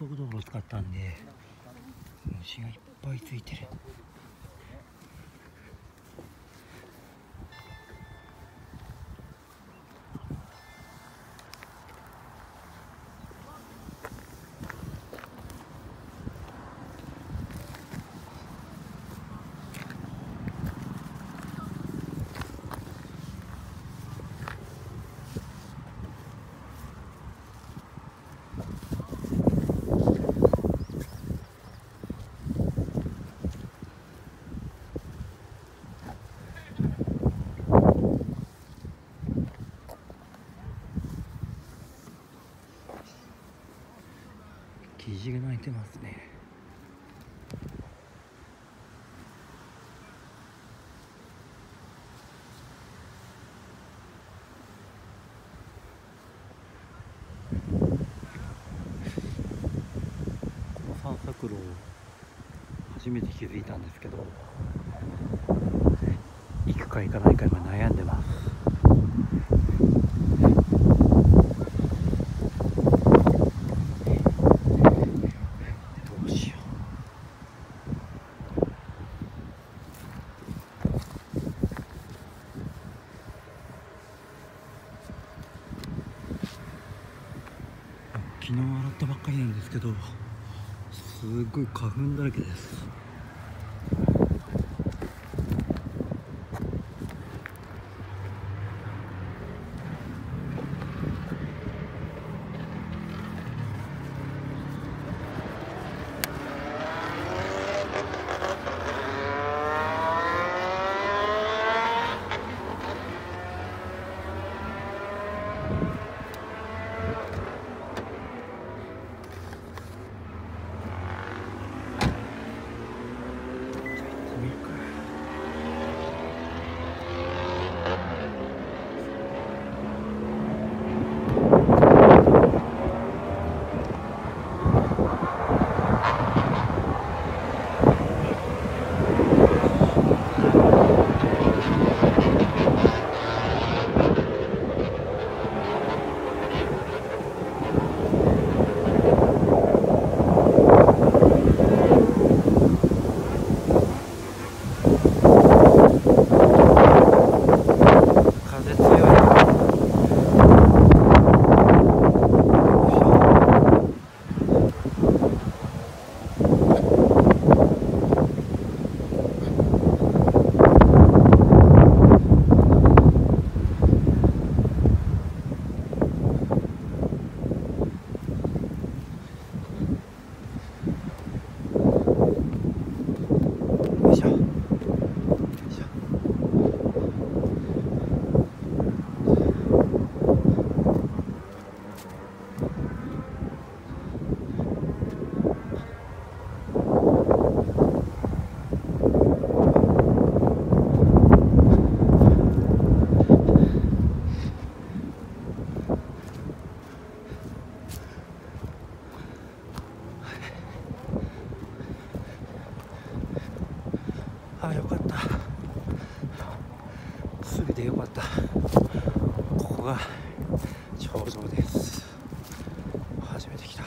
速道路を使ったんで虫がいっぱいついてるキジが鳴いてますね。この散策路初めて気づいたんですけど行くか行かないか今悩んでますどうしよう昨日洗ったばっかりなんですけどすっごい花粉だらけです。ああよかった。すぐでよかった。ここが頂上です。初めて来た。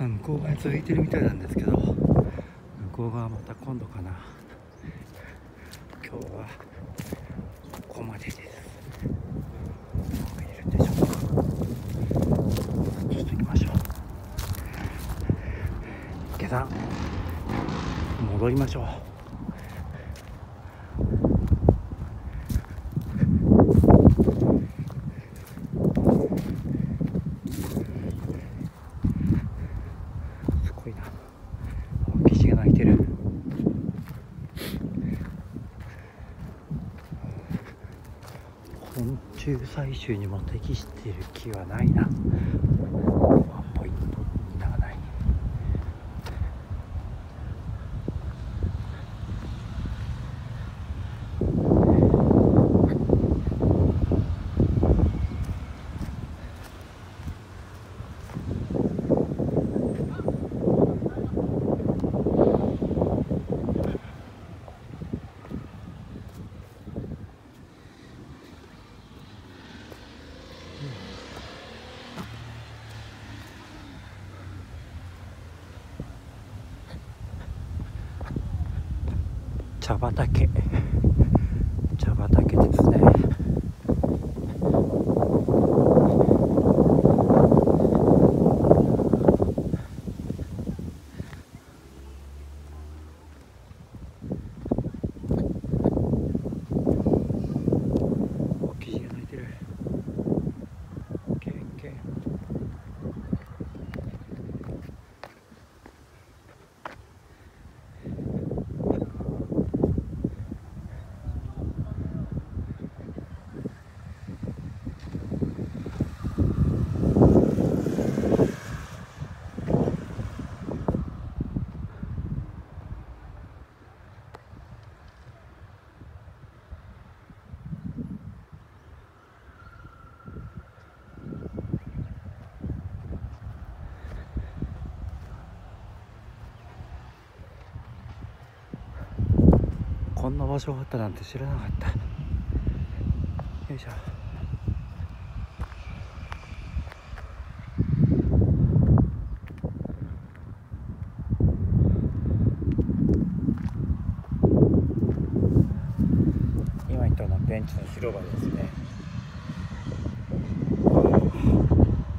あ向こう側に続いてるみたいなんですけど。向こう側また今度かな。今日はここまでです。いるんでしょうか。ちょっと行きましょう。下山。戻りましょうすごいなあキジが鳴いてる昆虫採集にも適している木はないなワンポイントにならない茶畑。茶畑ですねおキジが鳴いてるケンケンこんな場所があったなんて知らなかった。よいしょ。今言ったのベンチの広場ですね。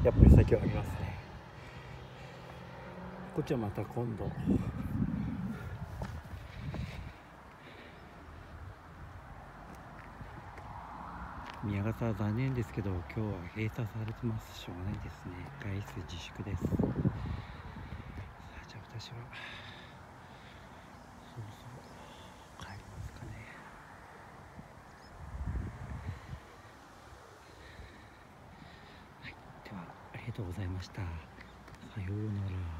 やっぱり先はありますね。こっちはまた今度。宮方は残念ですけど今日は閉鎖されてます。しょうがないですね。外出自粛です。さあじゃあ私はそろそろ帰りますかね。はい。ではありがとうございました。さようなら。